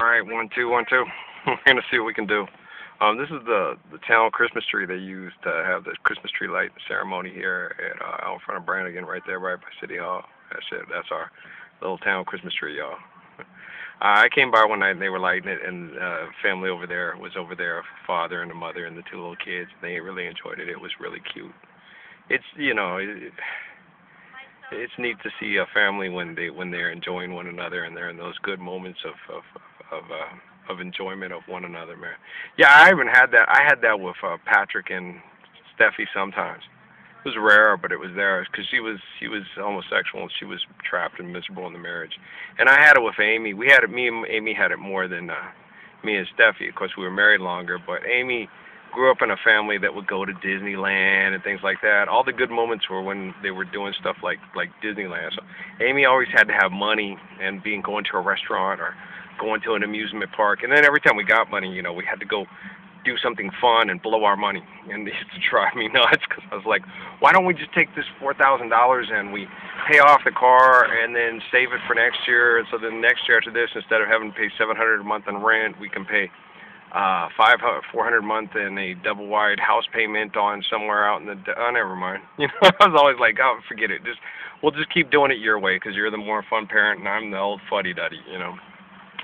All right, one, two, one, two. We're gonna see what we can do. Um, this is the the town Christmas tree they used to have the Christmas tree light ceremony here at uh, out in front of Branigan, right there, right by City Hall. That's it. That's our little town Christmas tree, y'all. I came by one night and they were lighting it, and uh, family over there was over there, a father and the mother and the two little kids. They really enjoyed it. It was really cute. It's you know. It, it's neat to see a family when they when they're enjoying one another and they're in those good moments of of of uh, of enjoyment of one another, man. Yeah, I even had that. I had that with uh, Patrick and Steffi sometimes. It was rare, but it was there because she was she was homosexual and she was trapped and miserable in the marriage. And I had it with Amy. We had it. Me and Amy had it more than uh, me and Steffi. Of course, we were married longer, but Amy grew up in a family that would go to Disneyland and things like that. All the good moments were when they were doing stuff like like Disneyland. So Amy always had to have money and being going to a restaurant or going to an amusement park. And then every time we got money, you know, we had to go do something fun and blow our money. And it used to drive me nuts because I was like, why don't we just take this four thousand dollars and we pay off the car and then save it for next year? And so then next year after this, instead of having to pay seven hundred a month in rent, we can pay uh, five four hundred a month and a double wide house payment on somewhere out in the oh never mind you know I was always like oh forget it just we'll just keep doing it your way because you're the more fun parent and I'm the old fuddy duddy you know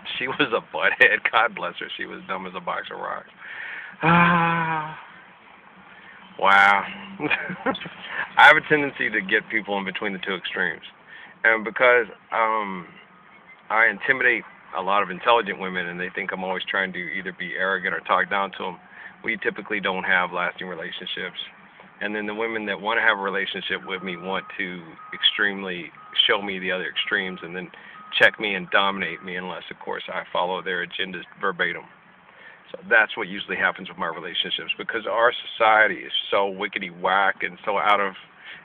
she was a butthead God bless her she was dumb as a box of rocks ah wow I have a tendency to get people in between the two extremes and because um I intimidate a lot of intelligent women and they think I'm always trying to either be arrogant or talk down to them. We typically don't have lasting relationships. And then the women that want to have a relationship with me want to extremely show me the other extremes and then check me and dominate me unless of course I follow their agendas verbatim. So that's what usually happens with my relationships because our society is so wickety whack and so out of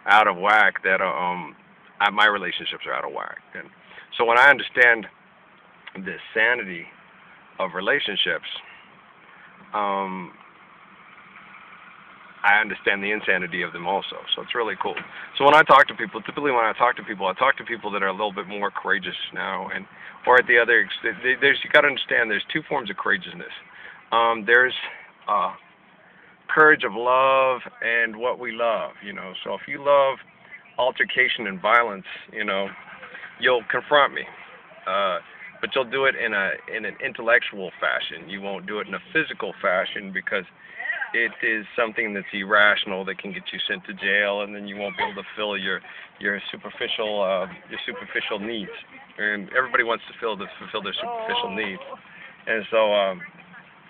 out of whack that um I, my relationships are out of whack. And so when I understand the sanity of relationships, um, I understand the insanity of them also. So it's really cool. So when I talk to people, typically when I talk to people, I talk to people that are a little bit more courageous now, and or at the other, there's you got to understand there's two forms of courageousness. Um, there's uh, courage of love and what we love, you know. So if you love altercation and violence, you know, you'll confront me. Uh, but you'll do it in a in an intellectual fashion. You won't do it in a physical fashion because it is something that's irrational that can get you sent to jail, and then you won't be able to fill your your superficial uh, your superficial needs. And everybody wants to fill the fulfill their superficial needs, and so um,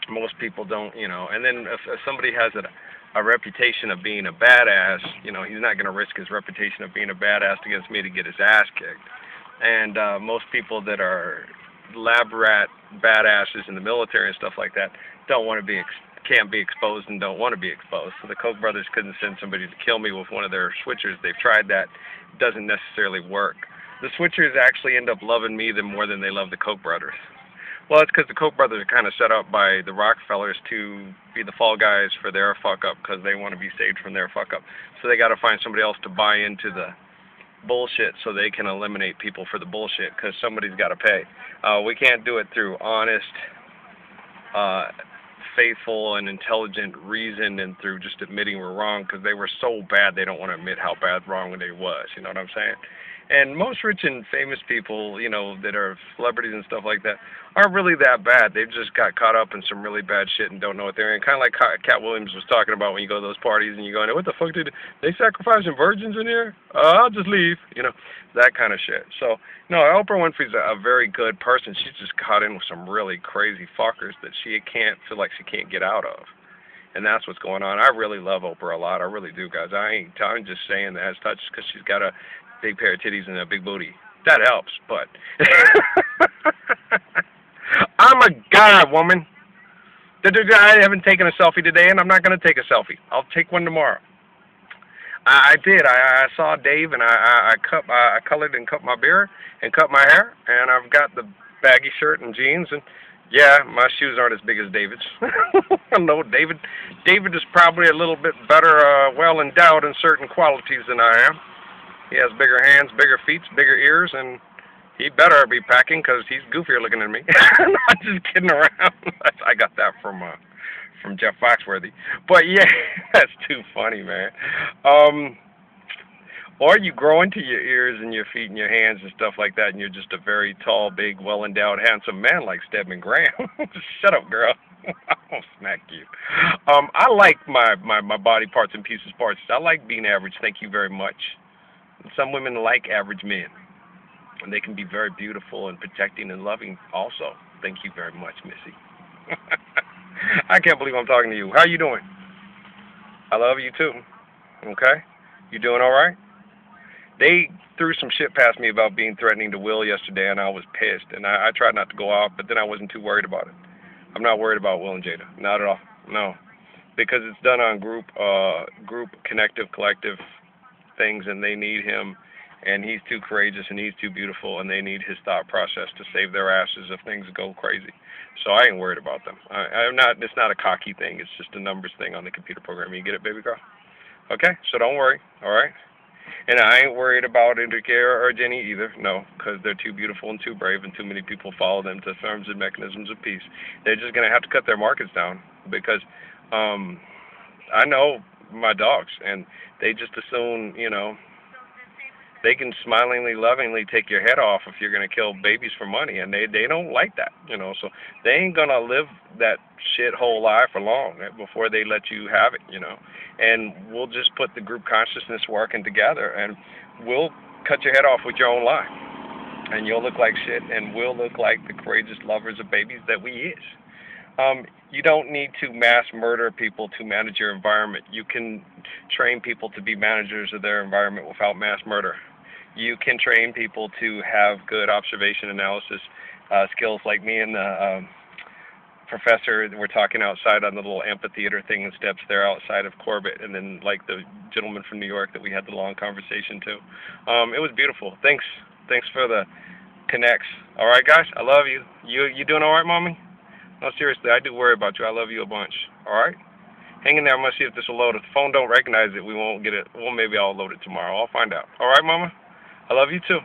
most people don't, you know. And then if, if somebody has a a reputation of being a badass, you know, he's not going to risk his reputation of being a badass against me to get his ass kicked. And uh, most people that are lab rat badasses in the military and stuff like that don't want to be ex- can't be exposed and don't want to be exposed. So the Koch brothers couldn't send somebody to kill me with one of their switchers. They've tried that. Doesn't necessarily work. The switchers actually end up loving me them more than they love the Koch brothers. Well, it's because the Koch brothers are kind of set up by the Rockefellers to be the fall guys for their fuck up because they want to be saved from their fuck up. So they got to find somebody else to buy into the bullshit so they can eliminate people for the bullshit because somebody's got to pay. Uh, we can't do it through honest, uh, faithful, and intelligent reason and through just admitting we're wrong because they were so bad they don't want to admit how bad wrong they was. You know what I'm saying? And most rich and famous people, you know, that are celebrities and stuff like that, aren't really that bad. They've just got caught up in some really bad shit and don't know what they're in. Kind of like Katt Williams was talking about when you go to those parties and you go, in, what the fuck did they sacrificing virgins in here? Uh, I'll just leave, you know, that kind of shit. So, no, Oprah Winfrey's a, a very good person. She's just caught in with some really crazy fuckers that she can't feel like she can't get out of and that's what's going on. I really love Oprah a lot. I really do, guys. I ain't. I'm just saying that as touch because she's got a big pair of titties and a big booty. That helps, but I'm a guy, woman. I haven't taken a selfie today, and I'm not going to take a selfie. I'll take one tomorrow. I, I did. I, I saw Dave, and I, I, I cut, I colored and cut my beard and cut my hair, and I've got the baggy shirt and jeans, and yeah, my shoes aren't as big as David's. no, David. David is probably a little bit better, uh, well endowed in certain qualities than I am. He has bigger hands, bigger feet, bigger ears, and he better be packing because he's goofier looking than me. I'm not just kidding around. I got that from uh, from Jeff Foxworthy. But yeah, that's too funny, man. Um, or you grow into your ears and your feet and your hands and stuff like that, and you're just a very tall, big, well-endowed, handsome man like Stedman Graham. Shut up, girl. I'll smack you. Um, I like my, my, my body parts and pieces parts. I like being average. Thank you very much. Some women like average men, and they can be very beautiful and protecting and loving also. Thank you very much, Missy. I can't believe I'm talking to you. How you doing? I love you too. Okay? You doing all right? They threw some shit past me about being threatening to Will yesterday, and I was pissed. And I, I tried not to go out, but then I wasn't too worried about it. I'm not worried about Will and Jada. Not at all. No, because it's done on group, uh, group connective, collective things, and they need him. And he's too courageous, and he's too beautiful, and they need his thought process to save their asses if things go crazy. So I ain't worried about them. I, I'm not. It's not a cocky thing. It's just a numbers thing on the computer program. You get it, baby girl? Okay. So don't worry. All right. And I ain't worried about Intercare or Jenny either, no, because they're too beautiful and too brave, and too many people follow them to terms and mechanisms of peace. They're just going to have to cut their markets down because um, I know my dogs, and they just assume, you know, they can smilingly, lovingly take your head off if you're going to kill babies for money, and they they don't like that, you know. So they ain't gonna live that shithole life for long before they let you have it, you know. And we'll just put the group consciousness working together, and we'll cut your head off with your own lie, and you'll look like shit, and we'll look like the courageous lovers of babies that we is. Um, you don't need to mass murder people to manage your environment. You can train people to be managers of their environment without mass murder you can train people to have good observation analysis uh, skills like me and the um, professor we're talking outside on the little amphitheater thing and steps there outside of Corbett and then like the gentleman from New York that we had the long conversation to. Um, it was beautiful. Thanks. Thanks for the connects. All right guys, I love you. You you doing all right, mommy? No, seriously, I do worry about you. I love you a bunch. All right? Hang in there. I'm going to see if this will load. If the phone don't recognize it, we won't get it. Well, maybe I'll load it tomorrow. I'll find out. All right, mama? I love you too.